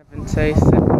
Seven two seven one.